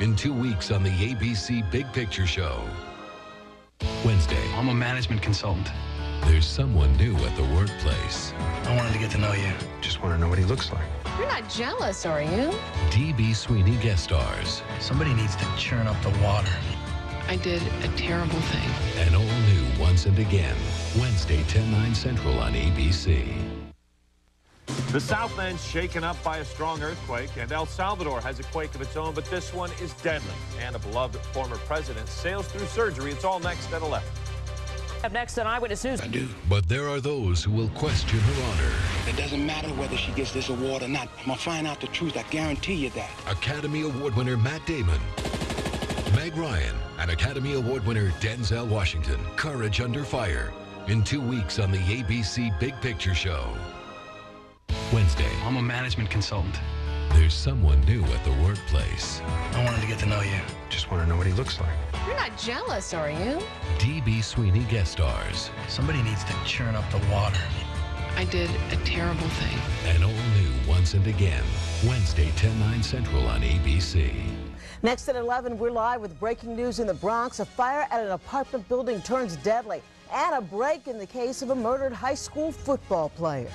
in two weeks on the ABC Big Picture Show. Wednesday, I'm a management consultant. there's someone new at the workplace. I wanted to get to know you. Just want to know what he looks like. You're not jealous, are you? DB Sweeney guest stars. Somebody needs to churn up the water. I did a terrible thing. And all new Once and Again. Wednesday, 10, 9 central on ABC. The Southland's shaken up by a strong earthquake, and El Salvador has a quake of its own, but this one is deadly. And a beloved former president sails through surgery. It's all next at 11. Up next on Eyewitness News. I do. But there are those who will question her honor. It doesn't matter whether she gets this award or not. I'm gonna find out the truth. I guarantee you that. Academy Award winner Matt Damon. Meg Ryan and Academy Award winner Denzel Washington. Courage Under Fire. In two weeks on the ABC Big Picture Show. Wednesday, I'm a management consultant. there's someone new at the workplace. I wanted to get to know you. Just want to know what he looks like. You're not jealous, are you? DB Sweeney guest stars. Somebody needs to churn up the water. I did a terrible thing. And all new Once and Again. Wednesday, 10, 9 central on ABC. Next at 11, we're live with breaking news in the Bronx. A fire at an apartment building turns deadly. And a break in the case of a murdered high school football player.